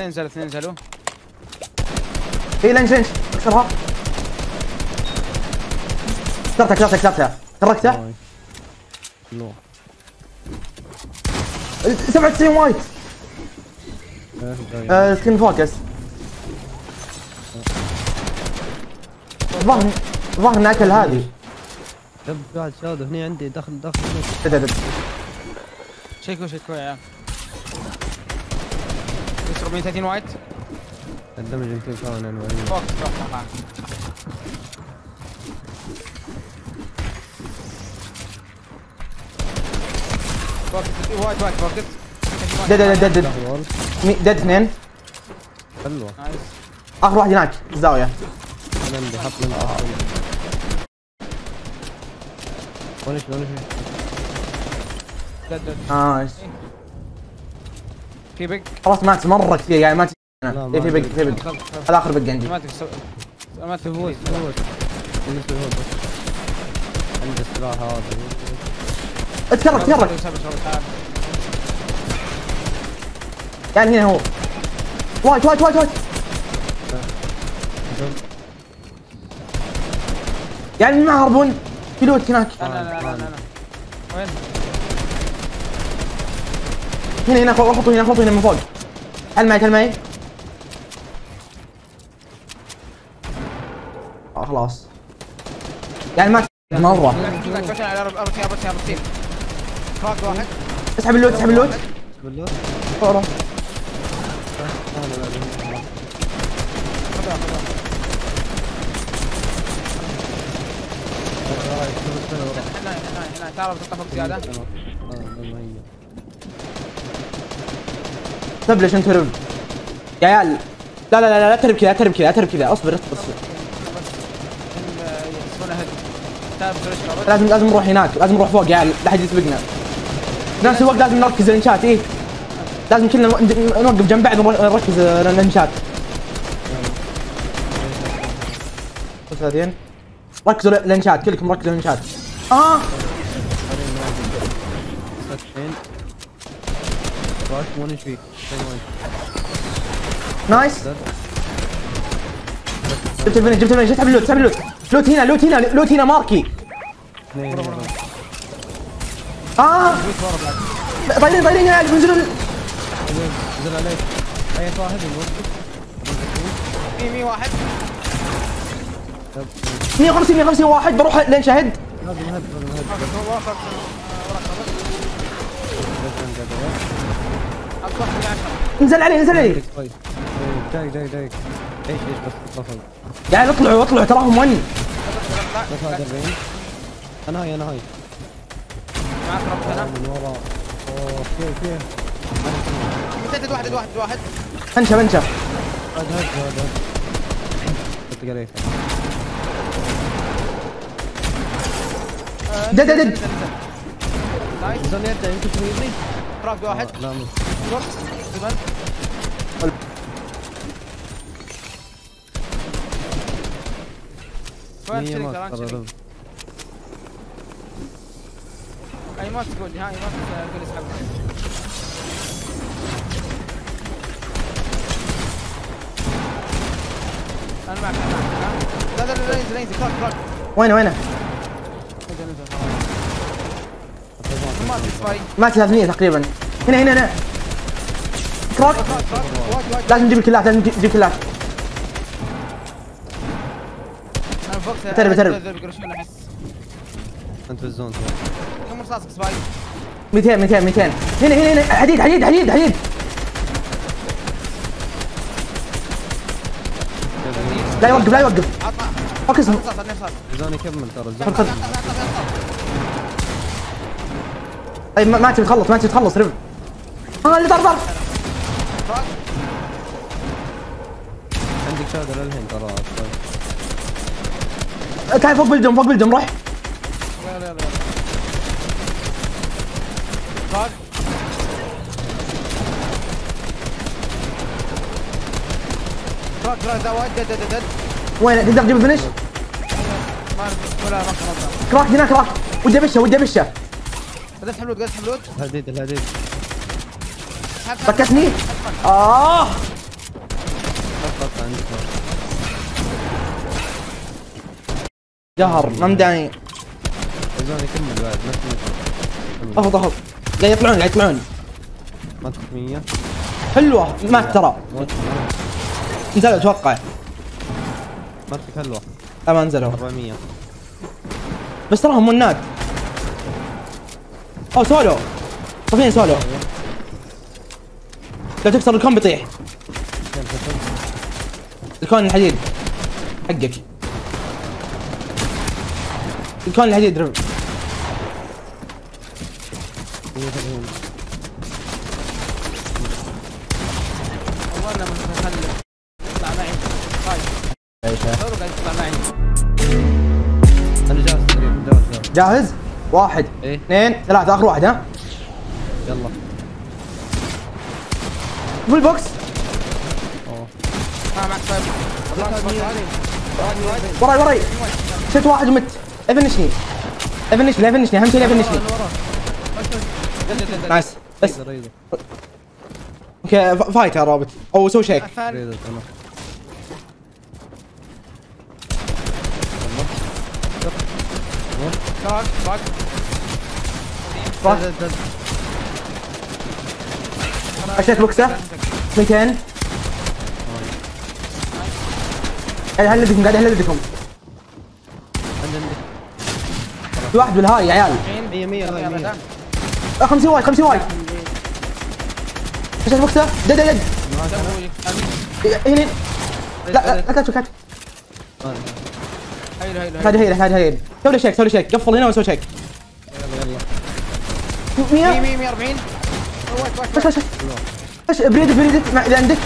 اثنين نزلوا اثنين نزلوا اي لنش لنش اكسرها. كسرتها كسرتها كسرتها تركته هاي. لو 97 وايت سكين فوكس. ظهر ظهر انه أكل هذه. شب قاعد شادو هني عندي دخل دخل. شيكوا شيكوا يا. عيال يشرب 130 وايت الدمج يمكن كان أنا فوق روح معاه فوكس وايت وايت فوكس دد دد دد دد. اثنين. حلوة. نايس. آخر واحد هناك الزاويه أنا عندي حط لنا ونش ونش دد دد نايس في بيج خلاص مات مرة كثير يعني ما ت- لا، ما إيه، في بق. في بق. هذا آخر بق عندي. ما تكسب ما فوت تفوت فوت بالنسبة له بس عندي السلاح هذا اتحرك اتحرك يعني هنا هو. وايت وايت وايت وايت يعني ما هربون. في لوت هناك. لا لا لا لا. وين؟ هنا هنا خطوا هنا خطوا هنا من فوق. هل معي هل معي آه خلاص. يعني ما واحد اسحب اللوت اسحب اللوت. تعرف تطفق زياده تبلش انت يا عيال. لا لا لا لا ترب كذا لا ترب كذا لا ترب كذا. اصبر اصبر اصبر. لازم لازم نروح هناك. لازم نروح فوق يا عيال. لا حد يسبقنا. نفس الوقت لازم نركز الانشات إيه. لازم كلنا نو- نوقف جنب بعض ونركز الانشات. 30 ركزوا الانشات. كلكم ركزوا الانشات. آه. راك مو فيك نايس. جبت الفينش جبت الفينش. اسحب اللوت اسحب اللوت. لوت هنا لوت هنا لوت هنا ماركي. آه. طايرين طايرين يا عيال بينزلوا ال- نزل عليك اي واحد في مي واحد. 150 150 واحد بروح لين شاهد لازم هد لازم هد وراك اصبح 110 انزل علي انزل علي طيب جاي جاي جاي إيش إيش بس يا عيال اطلعوا اطلعوا تراهم ون. بس هذا الرين. أنا هاي أنا هاي. معك رب هنا من ورا. أوه كيف كيف متعدد واحد واحد واحد. انشا انشا هد هد قلت عليك دد دد نايس يمكن تميزني واحد لا زبن وين شريك ترى شريك اي ما تقول هاي ما تقول اسحب أنا معك أنا معك لا لا لا كراك وينه وينه نزل نزل ما في سباي مات 300 تقريبا. هنا هنا هنا. كراك. لازم نجيب الكلات لازم نجيب كلات. أنا فوق تربي، تربي. أنت في الزون. كم رصاصك سباي 200 200 200 هنا هنا هنا. حديد حديد حديد حديد. لا يوقف لا يوقف. رصاص الزون يكمل ترى طيب ما تبي تخلص ما تبي تخلص رب آه اللي ضرب ضرب عندك شادر للحين ترى تعال فوق بلدم فوق بلدم روح يلا يلا يلا كراك كراك كراك ذا وايد دد دد دد وين تقدر تجيب الفينش كراك هناك كراك ودي ابشه ودي بدأت حملود بدأت حملود الهديد الهديد. ركزني آه. جهر ما مداني. الزون يكمل بعد ما تموت اخذ اخذ قاعد يطلعون قاعد يطلعون. ما تاخذ 100 حلوة مات ترى. نزلوا أتوقع. ما تاخذ حلوة. لا ما نزلوا. 400 بس تراهم منات اوه سولو طفين سولو لو تكسر الكون بيطيح؟ الكون الحديد حقك الكون الحديد رب 130 والله أنا متخلف يطلع معي خايف إيش دورو قاعد يطلع معي أنا جاهز قريب جاهز جاهز جاهز؟ واحد إيه. اثنين ثلاثة آخر واحد ها؟ يلا. معك طيب وراي وراي. شفت واحد ومت. افنشني افنشني لا افنشني أهم شيء لا افنشني nice. بس. okay فايت يا رابط أو سوي check. كراك كراك راح اشتريت بوكسه 200 قاعد اهلدكم قاعد عندي في واحد بالهاي يا عيال. 100 100 يلا هاي 100 دام. آه، 50 وايد. 50 وايد اشتريت بوكسه دد دد هنا. لا لا لا كاتشو كاتشو. هذا هيل هذا هيل سوي لي شيك سوي لي شيك. قفل هنا وسوي شيك. يلا يلا 100 100 140 وايد وايد بس بس. بس بس بريد بريد إذا عندك.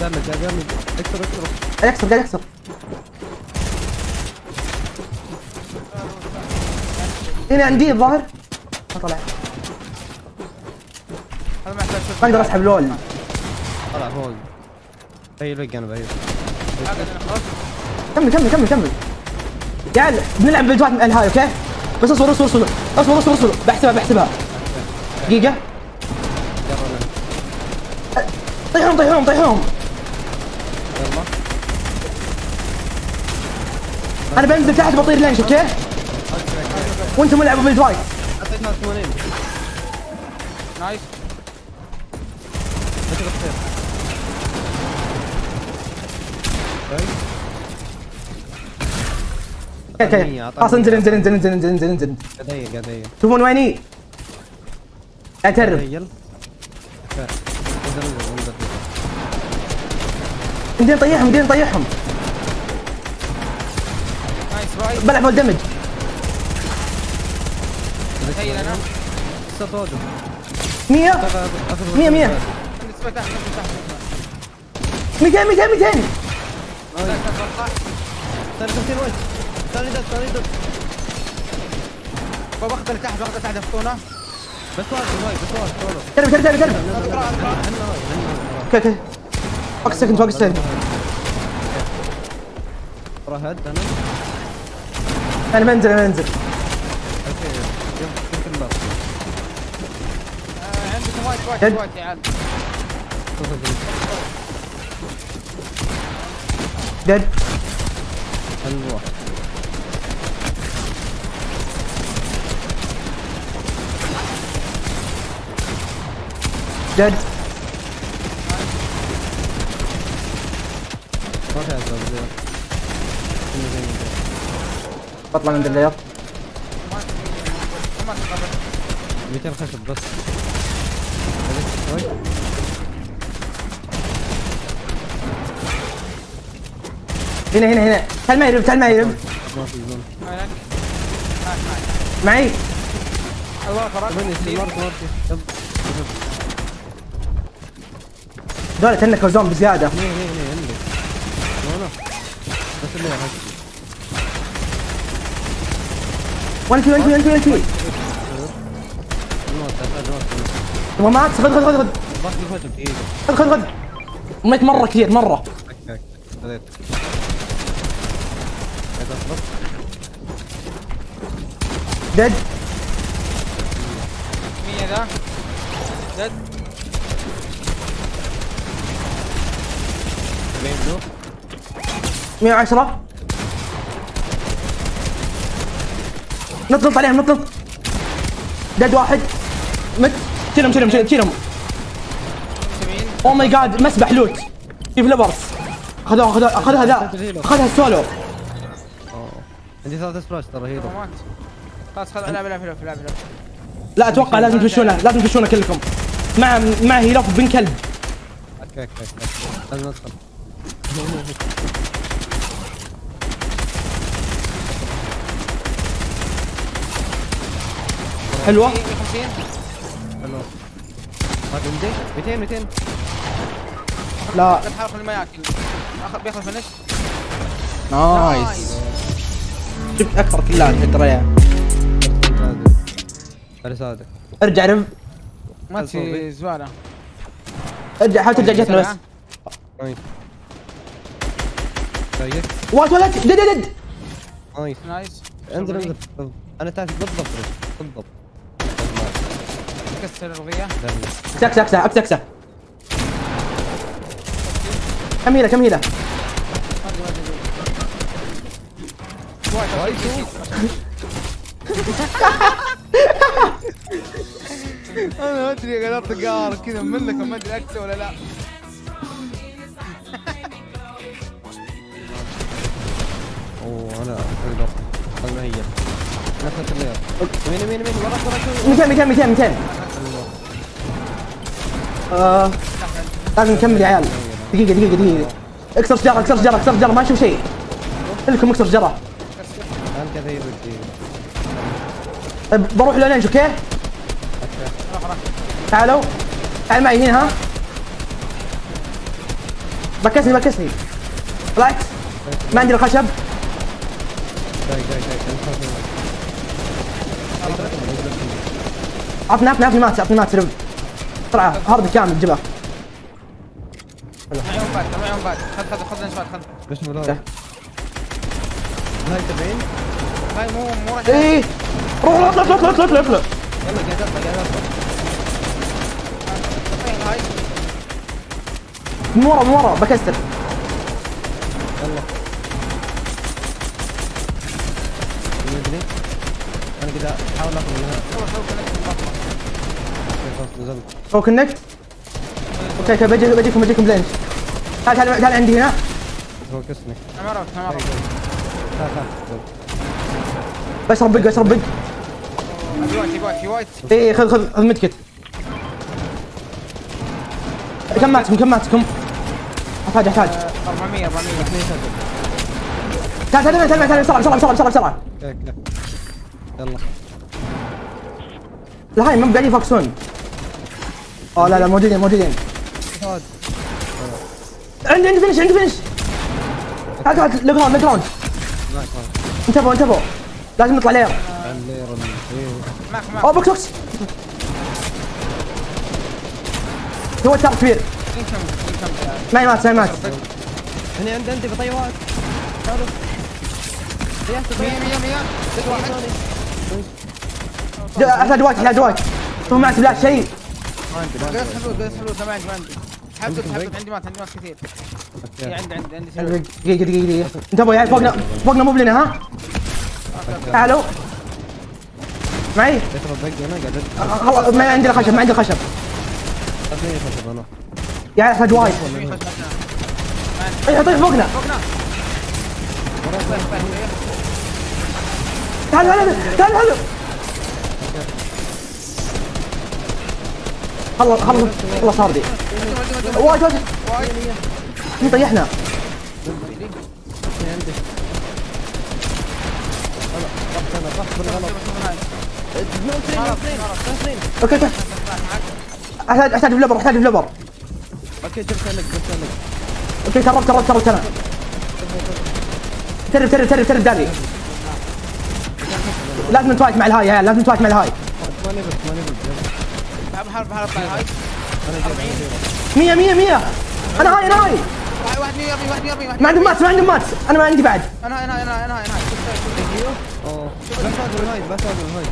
دامج دامج أكثر قاعد يكسر قاعد يكسر. هنا عندي الظاهر. ما طلع. هذا ما يحتاج ما أقدر اسحب لول. طلع فوق هي لق أنا بعيد كمل كمل كمل كمل. يا عيال بنلعب بالجوات من الهاي أوكي؟ بس اصبر اصبر اصبر. اصبر اصبر اصبر. بحسبها بحسبها. دقيقة. يلا طيحهم طيحهم طيحهم يلا. أنا بنزل تحت بطير لينش أوكي؟ وأنتم العبوا بالجوايت اعطيتها 80 نايس أكثر خير أوكي أوكي خلاص انزل انزل انزل انزل انزل انزل انزل. قاعد هي قاعد هي شوفون ويني انزل مدين نطيحهم مدين رايت بلعب فول دمج تخيل أنا. توجه 100 أخذ مية، مية. بالنسبة تحت بالنسبة تحت 200 200 200 ثاني 50 وجه ثاني دق باخذ اللي تحت اللي تحت يخطونه بس واقف واقف بس واقف سولو ترب ترب ترب ترب أوكي أوكي. فوق السكند فوق السكند راح هد أنا؟ أنا بنزل أنا آه، عندكم وايد وايد. وايد يا عيال ديد حلوة ديد ما في اسباب زين كنا زين زين. بطلع من اللير ما تقبل 200 خشب بس هذيك شوي هنا هنا هنا تعال معي رب تعال معي رب ما في زون عينك. نايس نايس معي الله فرق ثمانية سمارت ماركي يب دولة تنكوا زوم بزيادة. هني هني هني عندك. بس اللي هكي 1 2 1 2 1 2 نوت تحتاج نوت. تبغى مات خذ خذ خذ خذ. خذ خذ خذ. ميت مرة كثير بس ديد 100 ذا 70 نوك 110 نط نط عليهم نط نط دد واحد. مت. شيلهم شيلهم شيلهم شيلهم 70 أو ماي جاد مسبح لوت. في فليبرز اخذوها اخذوها اخذها ذا. اخذها السولو عندي ثلاث سبلاش ترى هيرو خلاص خلاص العب العب العب العب لا أتوقع لازم تمشونه لازم تمشونه كلكم. مع مع هيلوف بن كلب. أوكي أوكي أوكي. لازم ندخل. حلوة. 50 حلو باقي 200 200 200 لا. ما ياكل بياخذ فينش نايس. شفت أكثر كلات ترى على صادق. ارجع رب ما تسوي زباله ارجع حاول ترجع جتنا بس. طيب وات ولد دد دد. نايس. نايس. انزل انزل. أنا تحت بالضبط. بالضبط. كسر الرضيه اكسه اكسه اكسه اكسه كم هيلة كم هيلة؟ أنا ما أدري قلبت قار كذا منك ما أدري اكسه ولا لا. أوه أنا أقدر أنا هي نفس ال layer مين مين مين؟ وراك وراك. 200 200 200 200 آه لازم نكمل يا عيال. دقيقة دقيقة دقيقة. اكسر شجرة اكسر شجرة اكسر شجرة ما أشوف شيء. كلكم اكسر شجرة. طيب بروح لل launch okay؟ تعالوا. تعال معي هنا ها؟ بكسني بكسني. طلعت ما عندي الخشب. عطني عطني عطني مات عطني مات رب. بسرعة هارد كامل جبه. معيهم بعد معيهم بعد خذ خذ خذ لينش بعد خذ ليش بالهاي هاي 70 هاي مو مو راح إيه. روح اطلع اطلع اطلع اطلع اطلع اطلع يلا قاعد اطلع قاعد اطلع هاي من ورا من ورا بكسر. يلا يدري أنا كذا أحاول بالبطن خلاص نزلت سو كونكت أوكي أوكي بجي بجيكم بجيكم بلينج تعال تعال تعال عندي هنا. فوكسني أنا ما رحت أنا ما رحت تعال تعال بشرب بق بشرب بق في وايت في وايت في وايت إيه خذ خذ خذ متكت كم ماتكم؟ كم ماتكم؟ احتاج أحتاج. 400 400 تعال تعال تعال تعال بسرعة بسرعة بسرعة بسرعة. يلا. لا هاي ما قاعدين يفوكسون آه لا لا موجودين موجودين. عندي عندي فينش عندي فينش تعال تعال لو جراوند لو جراوند معك معك انتبهوا انتبهوا. لازم نطلع لير اوه بوكس بوكس هو ترى كبير. معي مات معي مات هنا عندي عندي بطيء واحد 100 100 100 زد واحد جا- احتاج وايت احتاج وايت هو معك بلا شيء ما عندي ما عندي ما عندي ما عندي حبت عندي مات عندي إيه، أوكي عندي عندي عندي انتبهوا يا عيال فوقنا فوقنا مو بلنا ها تعالوا معي يشرب بقي أنا قاعد أه، خلاص ما عندي ما عندي الخشب اثنين يشرب أنا يا احتاج. اي طيب فوقنا فوقنا طيب، طيب، طيب. تعال تعال تعال تعال. خلص خلص خلص هاردي وايت وايت وايد طيحنا. أوكي أوكي. أحتاج أحتاج فليبر أحتاج فليبر أوكي جبت لك جبت لك أوكي تربت تربت تربت أنا ترب ترب ترب ترب داري لازم نتوايت مع الهاي عيال لازم نتوايت مع الهاي. ما نبت ما نبت بحاول بحاول اطلع هاي أنا جاي 100 100 100 أنا هاي أنا هاي. واحد واحد 100 واحد 100 واحد ما عندهم مات ما عندهم مات. أنا ما عندي بعد. أنا أنا أنا أنا أنا اوه بس هذا الهايد بس هذا الهايد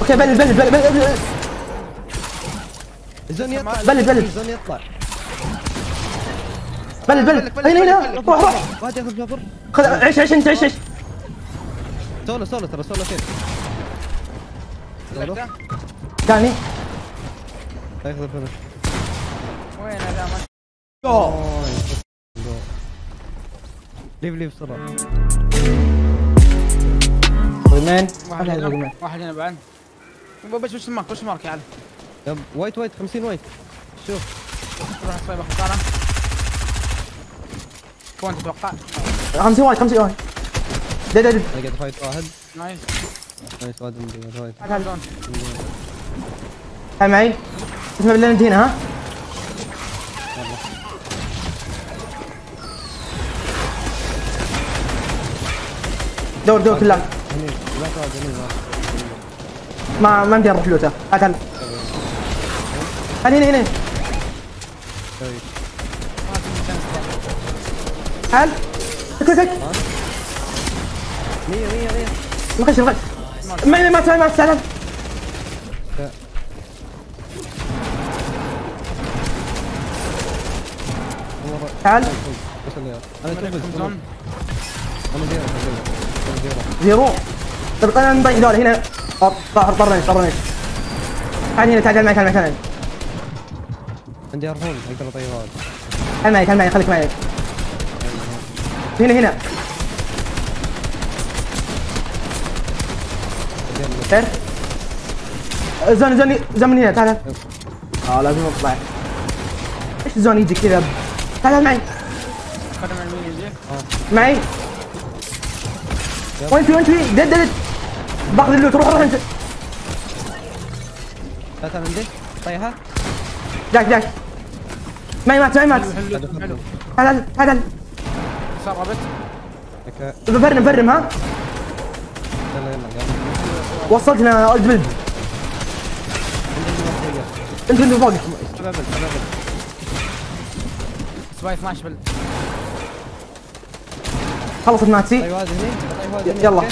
أوكي بلد بلد بلد بلد بلد. الزون يطلع. بلد بلد. الزون يطلع. بلد بلد. بلد، هنا هنا. بلد، روح روح. واحد ياخذ جابر خذ عيش عيش انت عيش عيش. سولو سولو ترى سولو كيف سولو. ثاني ياخذ الفرش وين هذا؟ ما. ليف ليف بسرعة ريمان واحد هنا واحد هنا بعد. بس وش مارك وش مارك يا علي؟ يب وايت وايت 50 وايت شوف. روح الصيب اخذ أنا كون تتوقع؟ 50 وايد 50 وايد دد أنا قاعد فايت واحد نايس نايس واحد من وايت تعال زون. تعال معي اسمع بالله انت هنا ها دور دور كلها. ما ما نقدر نروح لوته تعال تعال هنا هنا. تعال تك تك تك 100 100 100 نخش نخش معي ما تعال ما تعال تعال بس اللي أنا. أنا زيرو طب أنا نضيع دول هنا طر طر طرني طرني تعال هنا تعال معي تعال معي تعال عندي ارهون أقدر اطير هذا تعال معي تعال معي خليك معي هنا هنا خير زون زون زون من هنا تعال. آه لازم اطلع إيش الزون يجي كذا تعال معي معي وين في وين في دد دد باخذ اللوت روح روح انت لا تعال عندي طيحها جاك جاك معي مات معي مات حلو حلو تعال تعال تعال سربت أوكي بفرم بفرم ها يلا يلا يلا وصلتنا اولد بلد انت أنت فوق سباي 12 بال خلصت هني يلا.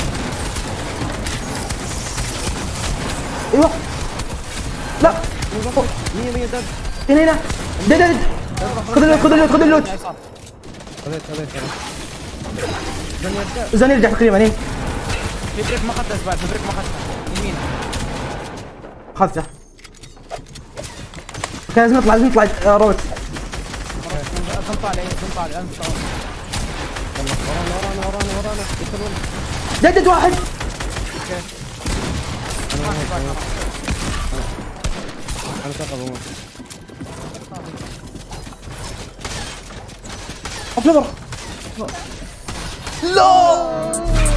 أيوه. لا. 100 100 دب هنا هنا. دد دد. خذ اللوت خذ اللوت خذ اللوت. خذيت خذيت خذيت زين يرجع تقريبا هنا. في بريك ما اخذته سباي في بريك ما اخذته اخذته كان لازم نطلع لازم نطلع آه، روت طالع طالع لازم تطلع. يلا ورانا ورانا ورانا ورانا يدخلون دد دد واحد خلاص. أنا لا